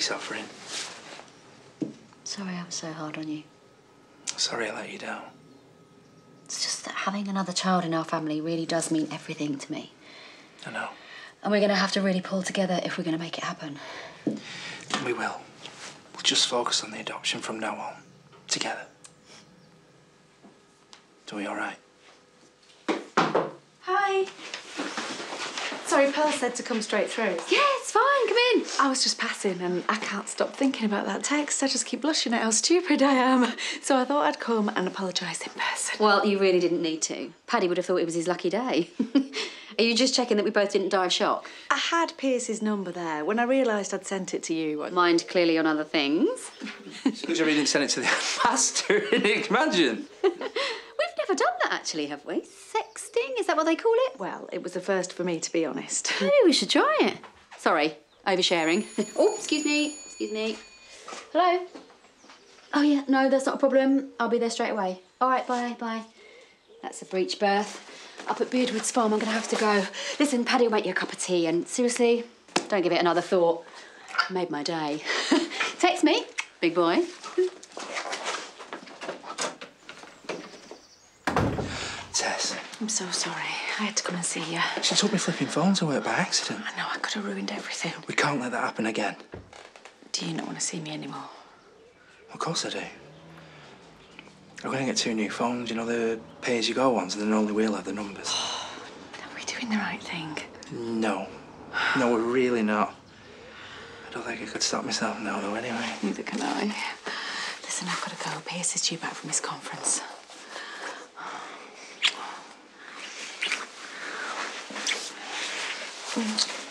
you're suffering. Sorry I was so hard on you. Sorry I let you down. It's just that having another child in our family really does mean everything to me. I know. And we're going to have to really pull together if we're going to make it happen. And we will. We'll just focus on the adoption from now on. Together. Do we all right? Hi. Sorry, Pearl said to come straight through. Yeah, it's fine. Come in. I was just passing and I can't stop thinking about that text. I just keep blushing at how stupid I am. So I thought I'd come and apologise in person. Well, you really didn't need to. Paddy would have thought it was his lucky day. Are you just checking that we both didn't die of shock? I had Pierce's number there. When I realised I'd sent it to you, I... Mind clearly on other things. Because we didn't send it to the master, imagine. We've never done that, actually, have we? Sexting? Is that what they call it? Well, it was the first for me, to be honest. Maybe we should try it. Sorry, oversharing. oh, excuse me. Excuse me. Hello? Oh, yeah, no, that's not a problem. I'll be there straight away. All right, bye, bye. That's a breech birth. Up at Beardwood's farm, I'm to have to go. Listen, Paddy will make you a cup of tea, and seriously, don't give it another thought. Made my day. Text me, big boy. Tess, I'm so sorry. I had to come and see you. she took me flipping phones work by accident. I know I could have ruined everything. We can't let that happen again. Do you not want to see me anymore? Of course I do. I'm going to get two new phones, you know, the pay-as-you-go ones, and then only we'll have the numbers. Are we doing the right thing? No. No, we're really not. I don't think I could stop myself now, though, anyway. Neither can I. Listen, I've got to go. Pierce is due back from his conference. 嗯。